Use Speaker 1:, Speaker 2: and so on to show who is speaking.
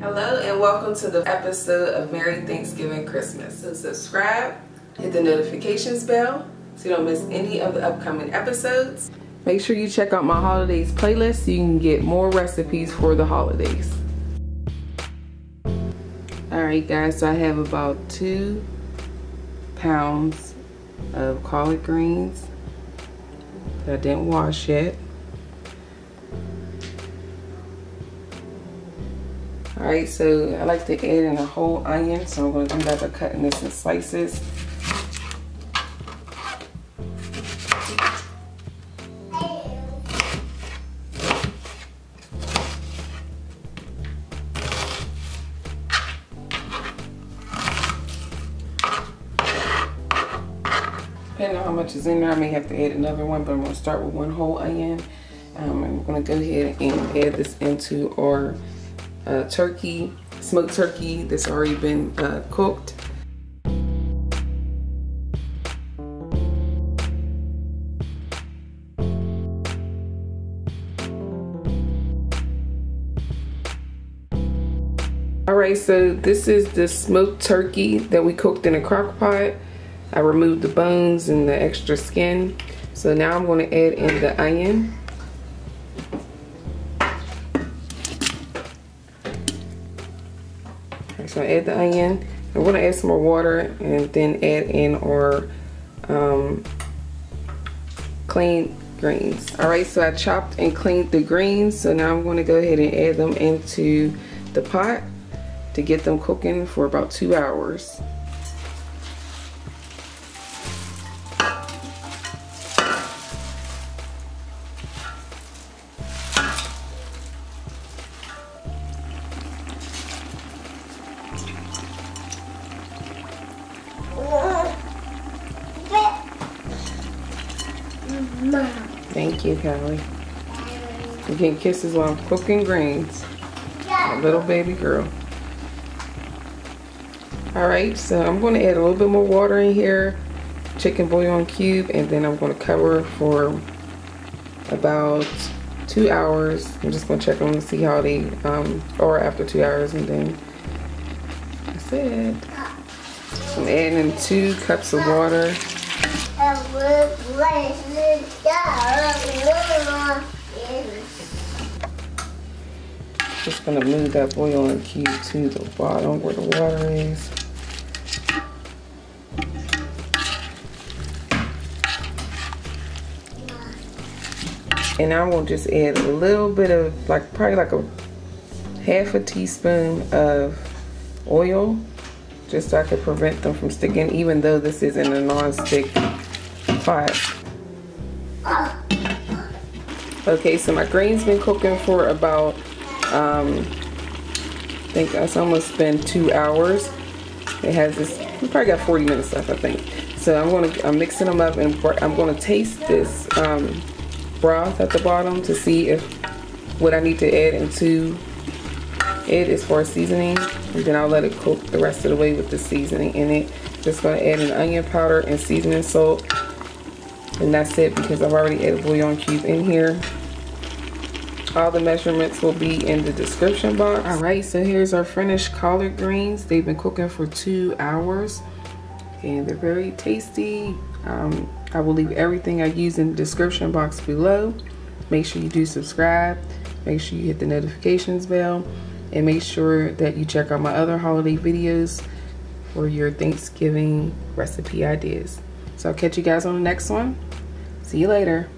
Speaker 1: Hello and welcome to the episode of Merry Thanksgiving Christmas. So subscribe, hit the notifications bell so you don't miss any of the upcoming episodes. Make sure you check out my holidays playlist so you can get more recipes for the holidays. Alright guys, so I have about two pounds of collard greens that I didn't wash yet. Alright, so I like to add in a whole onion, so I'm going to do that by cutting this in slices. Depending on how much is in there, I may have to add another one, but I'm going to start with one whole onion. Um, I'm going to go ahead and add this into our uh, turkey, smoked turkey that's already been uh, cooked. All right, so this is the smoked turkey that we cooked in a crock pot. I removed the bones and the extra skin. So now I'm going to add in the onion. So I add the onion. I'm to add some more water and then add in our um, clean greens. Alright, so I chopped and cleaned the greens. So now I'm going to go ahead and add them into the pot to get them cooking for about two hours. Thank you, Callie. You getting kisses while I'm cooking greens. A little baby girl. Alright, so I'm going to add a little bit more water in here. Chicken bouillon cube. And then I'm going to cover for about two hours. I'm just going to check on to see how they, um, or after two hours. And then that's it. I'm adding in two cups of water. Just gonna move that bouillon cube to the bottom where the water is. And I'm gonna just add a little bit of, like probably like a half a teaspoon of oil, just so I can prevent them from sticking, even though this isn't a non-stick pot. Okay, so my green's been cooking for about, um, I think that's almost been two hours. It has this, we probably got 40 minutes left, I think. So I'm gonna, I'm mixing them up and I'm gonna taste this um, broth at the bottom to see if what I need to add into it far as seasoning. And then I'll let it cook the rest of the way with the seasoning in it. Just gonna add an onion powder and seasoning salt. And that's it because I've already added bouillon cube in here. All the measurements will be in the description box. All right, so here's our finished collard greens. They've been cooking for two hours and they're very tasty. Um, I will leave everything I use in the description box below. Make sure you do subscribe. Make sure you hit the notifications bell and make sure that you check out my other holiday videos for your Thanksgiving recipe ideas. So I'll catch you guys on the next one. See you later.